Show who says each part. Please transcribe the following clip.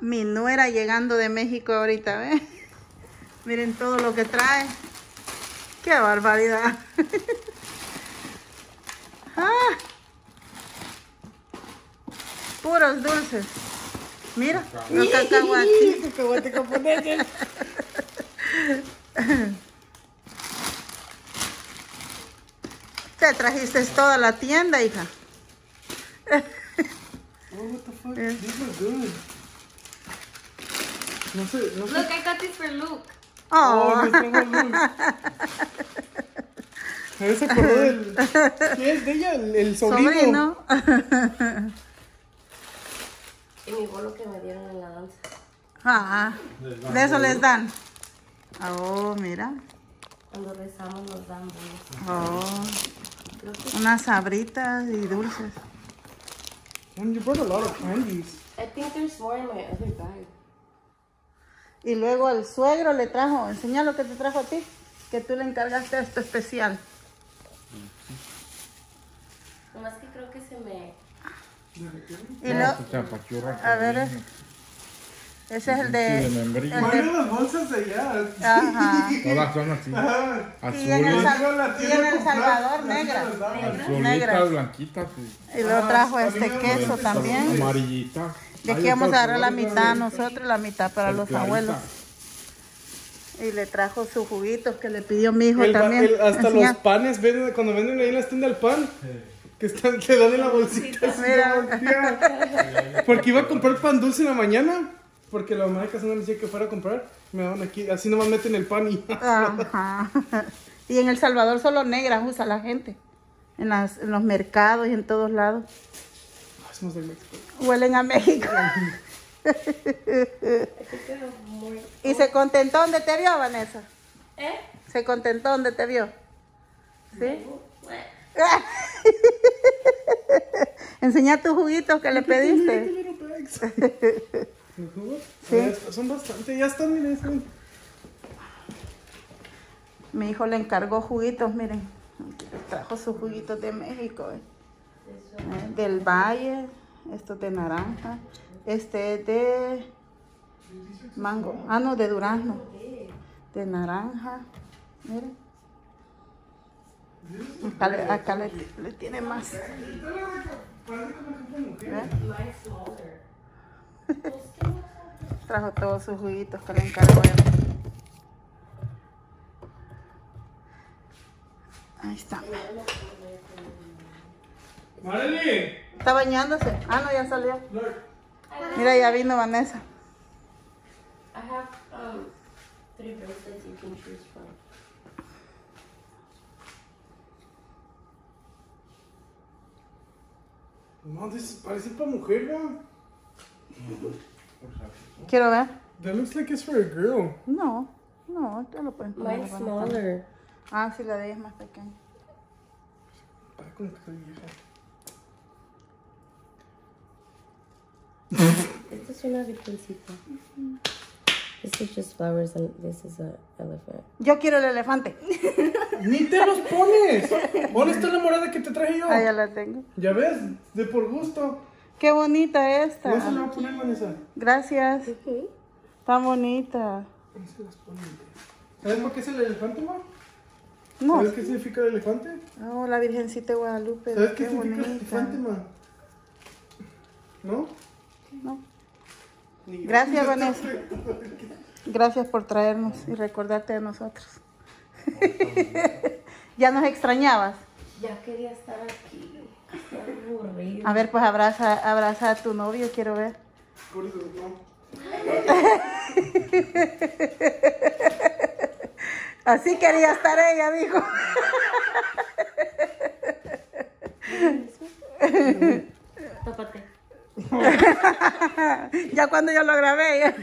Speaker 1: Mi nuera llegando de México ahorita, ¿ves? Miren todo lo que trae. ¡Qué barbaridad! Ah. Puros dulces. Mira, los cacahuates. Te trajiste toda la tienda, hija.
Speaker 2: Oh, what the fuck? These are good. No sé, no sé.
Speaker 3: Look, I got this for Luke.
Speaker 2: Oh,
Speaker 1: Oh,
Speaker 2: trajo luz. A ver, se acordó del... ¿Qué es de ella? El, el sobrino.
Speaker 1: sobrino.
Speaker 3: Y mi bolo que me dieron en la danza.
Speaker 1: Ah, de eso les dan. Oh, mira.
Speaker 3: Cuando rezamos nos dan bolos.
Speaker 1: Oh,
Speaker 3: que
Speaker 1: unas sabritas y dulces.
Speaker 2: Man, you brought a lot of candies.
Speaker 3: I think there's more in my other bag.
Speaker 1: Y luego al suegro le trajo, enseña lo que te trajo a ti, que tú le encargaste esto especial.
Speaker 3: Nomás que creo que se me...
Speaker 1: Y lo,
Speaker 4: Chapachurra.
Speaker 1: a ver, ese es el de...
Speaker 4: Sí, de membrillo.
Speaker 1: el
Speaker 2: ¿Cuál
Speaker 1: de-
Speaker 2: las bolsas de allá?
Speaker 1: Ajá.
Speaker 4: Todas son así.
Speaker 2: Ajá.
Speaker 1: Y en el,
Speaker 4: Azules,
Speaker 1: Sal- y en El Salvador, negra. Negra.
Speaker 4: azulitas, blanquitas y
Speaker 1: Y luego trajo este queso también.
Speaker 4: amarillitas.
Speaker 1: De aquí vamos a agarrar la mitad nosotros, la mitad para los abuelos. Y le trajo sus juguitos que le pidió mi hijo
Speaker 2: El
Speaker 1: también.
Speaker 2: el- hasta los panes, venden, cuando venden ahí en la tienda el pan, que están, te dan en la bolsita.
Speaker 1: Mira.
Speaker 2: Porque iba a comprar pan dulce en la mañana, porque la mamá de casa no me decía que fuera a comprar. Me daban aquí, así nomás meten el pan y...
Speaker 1: Ajá. Y en El Salvador solo negras usa la gente. En, las- en los mercados y en todos lados.
Speaker 2: Somos de México.
Speaker 1: Huelen a México. ¿Y se contentó donde te vio, Vanessa?
Speaker 3: ¿Eh?
Speaker 1: ¿Se contentó donde te vio? ¿Sí? Enseña tus juguitos que le pediste. Sí.
Speaker 2: Son bastante, ya están, miren. están.
Speaker 1: Mi hijo le encargó juguitos, miren. Trajo sus juguitos de México. eh. Del Valle. Esto es de naranja. Este es de mango. Ah, no, de durazno. De naranja. Miren. Acá, le, tiene más. Trajo todos sus juguitos que le encargó. Ahí está.
Speaker 2: Marilyn.
Speaker 1: ¿Está bañándose? Ah, no, ya salió.
Speaker 2: Look.
Speaker 1: Mira, ya vino Vanessa.
Speaker 3: I have um, three bracelets you can choose from.
Speaker 2: No, this parece para mujer, ¿no?
Speaker 1: Quiero ver.
Speaker 2: That looks like it's for a girl.
Speaker 1: No, no, te lo pueden poner.
Speaker 3: Mine's smaller.
Speaker 1: Ah, sí, la de ella es más pequeña.
Speaker 2: Está como que está vieja.
Speaker 3: Esta es una virgencita. This is just flowers and this is a elephant.
Speaker 1: Yo quiero el elefante.
Speaker 2: ¡Ni te los pones! ¿Dónde está la morada que te traje yo?
Speaker 1: Ah, ya la tengo.
Speaker 2: Ya ves, de por gusto.
Speaker 1: Qué bonita esta.
Speaker 2: ¿No se la va a poner, Vanessa?
Speaker 1: Gracias. Bonita.
Speaker 2: ¿Cómo se las pone? ¿Sabes por qué es el elefante, ma?
Speaker 1: No.
Speaker 2: ¿Sabes qué significa el elefante?
Speaker 1: Oh, la Virgencita de Guadalupe.
Speaker 2: ¿Sabes qué
Speaker 1: Qué
Speaker 2: significa el elefante,
Speaker 1: bonita.
Speaker 2: ma? ¿No?
Speaker 1: No. Gracias, Vanessa. Gracias por traernos y recordarte de nosotros. ya nos extrañabas.
Speaker 3: Ya quería estar aquí.
Speaker 1: A ver, pues abraza, abraza a tu novio, quiero ver.
Speaker 2: Por eso, no.
Speaker 1: Así quería estar ella, dijo.
Speaker 3: Tápate.
Speaker 1: ya cuando yo lo grabé.